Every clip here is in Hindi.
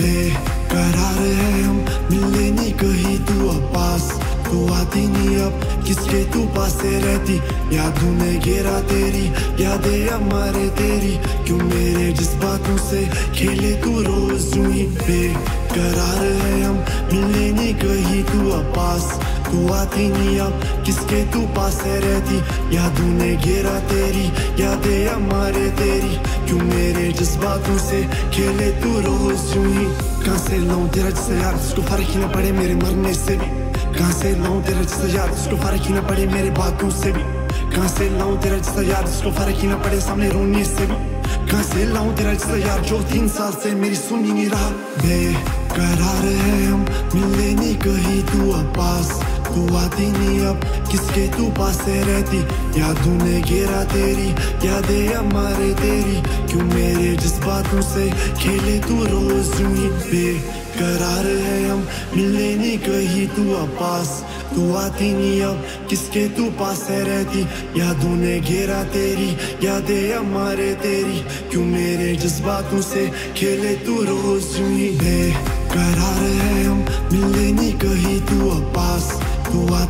बेकरार है हम, मिलने नहीं कही तू अब पास। तू आती नहीं अब, किसके तू पासे रहती? यादों ने घेरा तेरी, यादें हमारे तेरी। क्यों मेरे जिस बातों से खेले तू रोज जू ही? बेकरार है हम, मिलने नहीं कही तू अब पास। तू आती नहीं अब। किसके तू पास रहती? यादों ने घेरा तेरी, यादें हमारे तेरी। क्यों मेरे जज्बातों से खेले तू रोज ही? कहाँ से लाऊं तेरा जैसा यार जिसको फ़र्क ही ना पड़े मेरे मरने से भी। कहाँ से लाऊं तेरा जैसा यार जिसको फ़र्क ही ना पड़े मेरे बातों से भी। कहाँ से लाऊं तेरा जैसा यार जिसको फ़र्क ही ना पड़े सामने रोने से भी। कहाँ से लाऊं तेरा जैसा यार जो तीन साल से मेरी सुन ही नहीं रहा। बेकरार है हम, मिलने नहीं कहीं तू अब पास। तू आती नहीं अब। किसके तू पास रहती? यादों ने घेरा तेरी, यादें हमारे तेरी। क्यों मेरे जिस बातों से खेले तू रोज यूँ ही बेकरार है हम? मिलने नहीं कहीं तू अब पास। तू आती नहीं अब। किसके तू पास रहती? यादों ने घेरा तेरी, यादें हमारे तेरी। क्यों मेरे जज्बातों से खेले तू रोज यूँ ही बेकरार है हम? मिलने नहीं कहीं तू अब पास। तू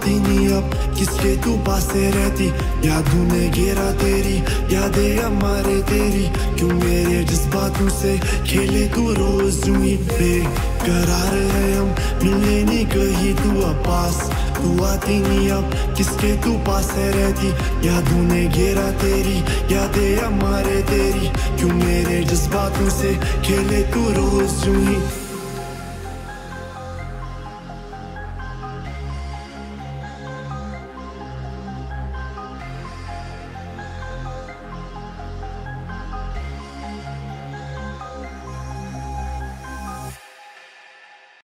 आती नहीं अब। किसके तू पास रहती? यादों ने घेरा तेरी, यादें हमारे तेरी। क्यों मेरे जज्बातों से खेले तू रोज यूँ ही बेकरार है हम? मिलने नहीं कहीं तू पास। तू आती नहीं अब। किसके तू पास है रहती? यादों ने घेरा तेरी, यादें हमारे तेरी। क्यों मेरे जज्बातों से खेले तू रोज ही